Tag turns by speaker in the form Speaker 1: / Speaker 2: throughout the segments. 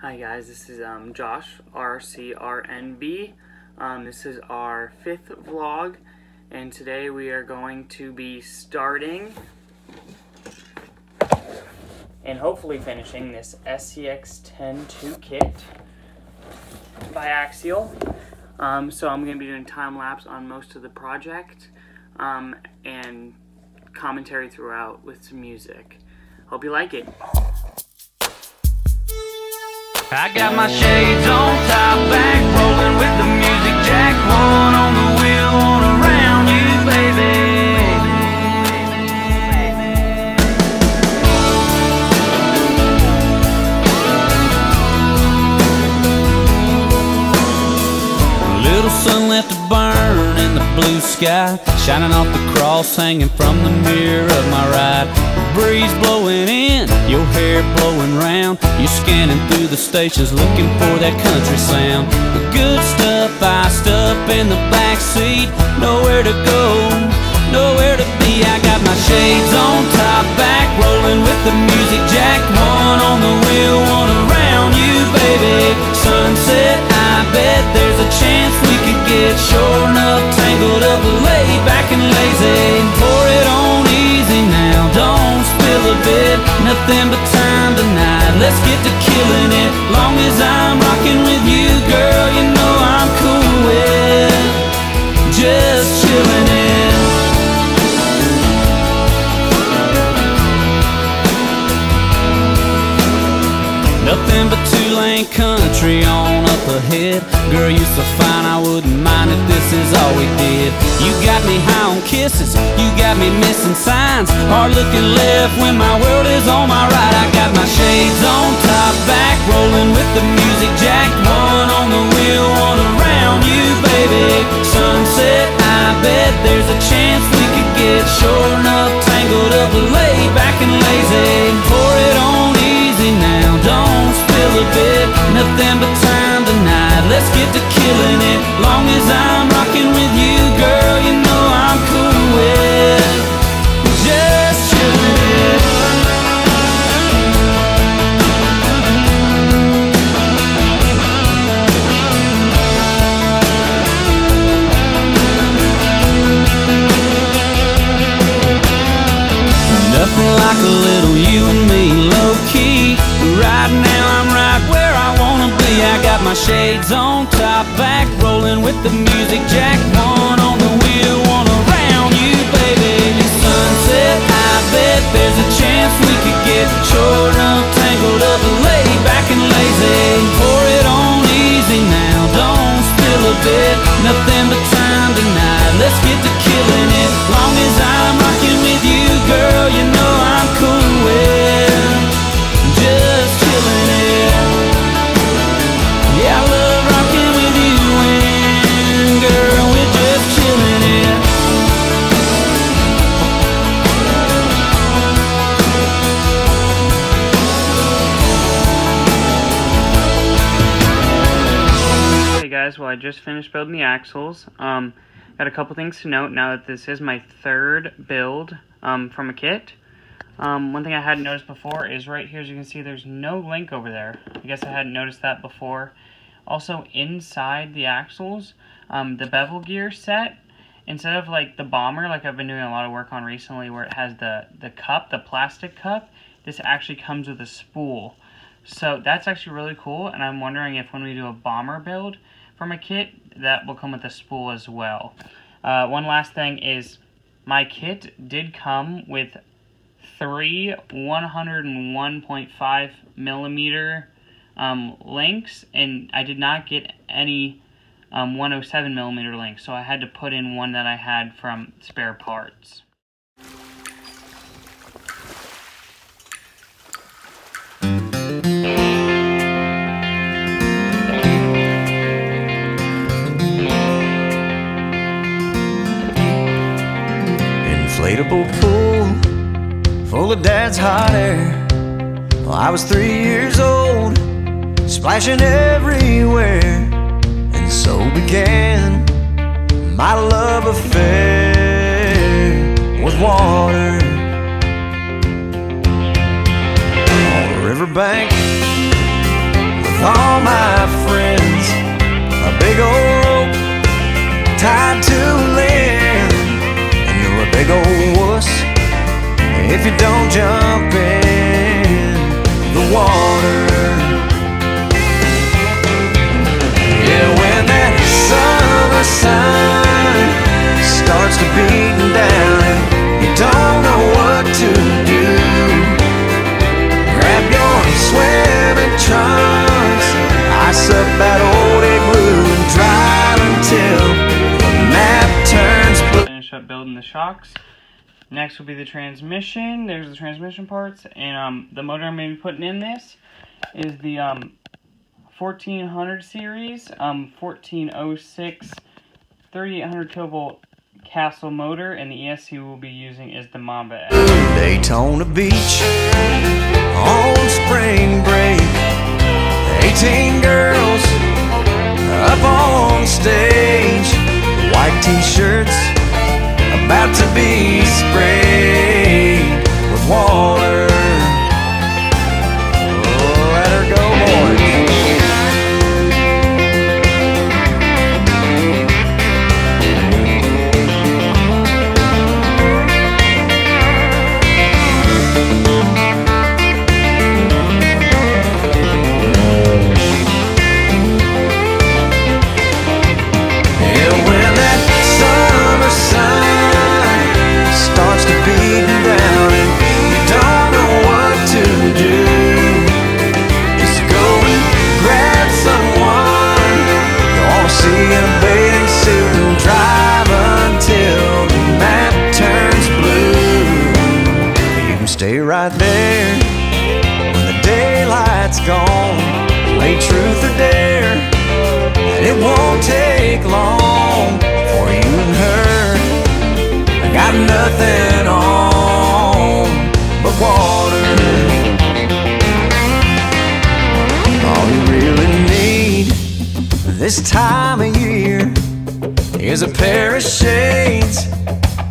Speaker 1: Hi guys, this is um, Josh RCRNV. Um, this is our fifth vlog, and today we are going to be starting and hopefully finishing this SCX-10-2 kit by Axial. Um, so I'm going to be doing time lapse on most of the project um, and commentary throughout with some music. Hope you like it.
Speaker 2: I got my shades on, top back, rolling with the music jack. One on the wheel, one around you, baby. Little sun left blue sky, shining off the cross hanging from the mirror of my ride. breeze blowing in, your hair blowing round. You're scanning through the stations looking for that country sound. The good stuff iced up in the back seat, nowhere to go, nowhere to be. I got my shades on, top back, rolling with the music jack. Nothing but time tonight. Let's get to killing it. Girl, you're so fine, I wouldn't mind if this is all we did. You got me high on kisses, you got me missing signs. Hard looking left when my world is on my right. I got my shades on, top back, rolling with the music jack One on Long as I'm just
Speaker 1: finished building the axles. Um, got a couple things to note now that this is my third build um, from a kit. Um, one thing I hadn't noticed before is right here, as you can see, there's no link over there. I guess I hadn't noticed that before. Also, inside the axles, um, the bevel gear set, instead of like the bomber, like I've been doing a lot of work on recently, where it has the, the cup, the plastic cup, this actually comes with a spool. So that's actually really cool, and I'm wondering if when we do a bomber build from a kit, that will come with a spool as well. Uh, one last thing is, my kit did come with three 101.5 millimeter um, links, and I did not get any um, 107 millimeter links, so I had to put in one that I had from spare parts.
Speaker 3: Pool full of dad's hot air. Well, I was three years old, splashing everywhere, and so began my love affair with water. On riverbank if you don't jump in the water. Yeah, when that summer sun starts to down and you don't know what to do, grab your swimming trunks, ice up that old igloo, and drive until the map turns.
Speaker 1: Finish up building the shocks. Next will be the transmission. There's the transmission parts, and um, the motor I'm going to be putting in this is the um, 1400 series, um, 1406 3800 kilovolt Castle motor, and the ESC we'll be using is the Mamba.
Speaker 3: Daytona Beach on spring break. 18 girls up on stage. White t shirts about to be sprayed truth or dare. And it won't take long for you and her. I got nothing on but water. All you really need this time of year is a pair of shades,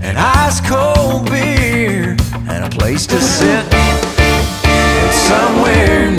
Speaker 3: an ice cold beer, and a place to sit somewhere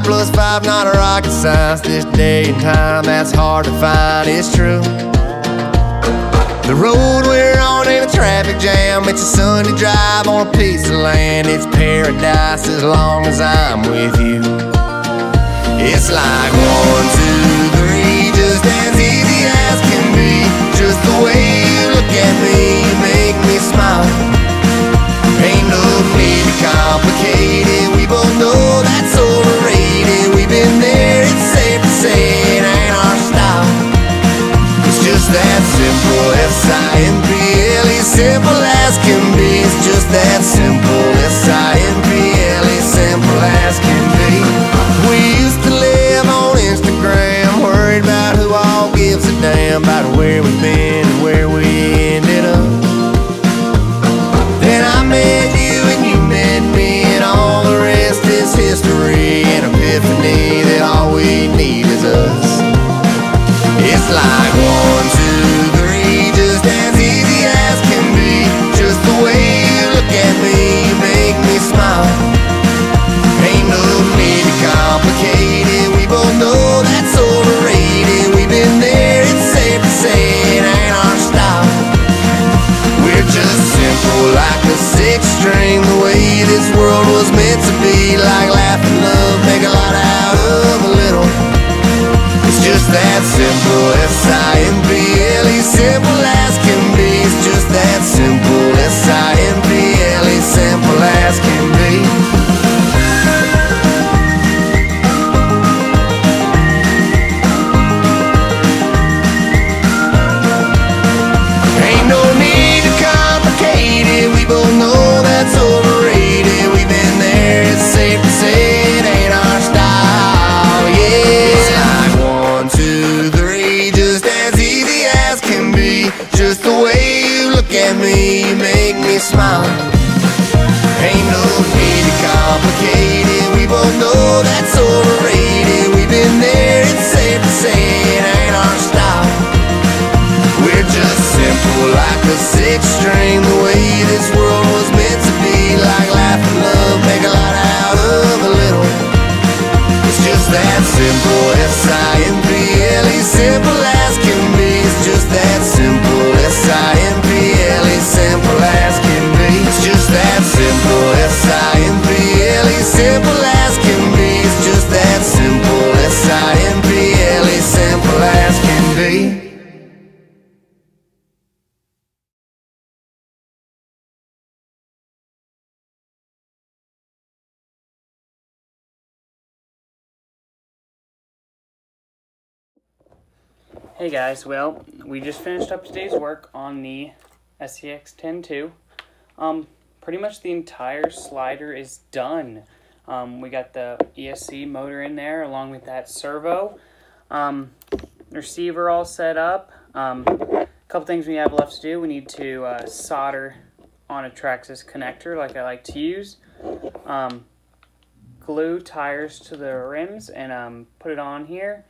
Speaker 4: five plus five, not a rocket science. This day and time, that's hard to find. It's true. The road we're on ain't a traffic jam. It's a Sunday drive on a piece of land. It's paradise as long as I'm with you. It's like one, two, simple as can be. It's just that simple. S I M P L E, simple as can be. We used to live on Instagram, worried about who all gives a damn about where we've been and where we ended up. Then I met you and you met me, and all the rest is history and epiphany that all we need is us. It's like. this world was made.
Speaker 1: Hey guys, well, we just finished up today's work on the SCX 10.2. Um, pretty much the entire slider is done. Um, we got the ESC motor in there along with that servo. Um, receiver all set up. Um, a couple things we have left to do. We need to uh, solder on a Traxxas connector like I like to use. Um, glue tires to the rims and um, put it on here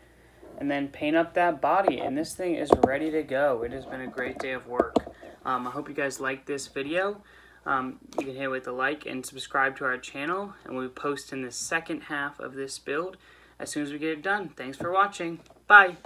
Speaker 1: and then paint up that body. And this thing is ready to go. It has been a great day of work. Um, i hope you guys liked this video. Um, you can hit with a like and subscribe to our channel and we'll be posting the second half of this build as soon as we get it done. Thanks for watching. Bye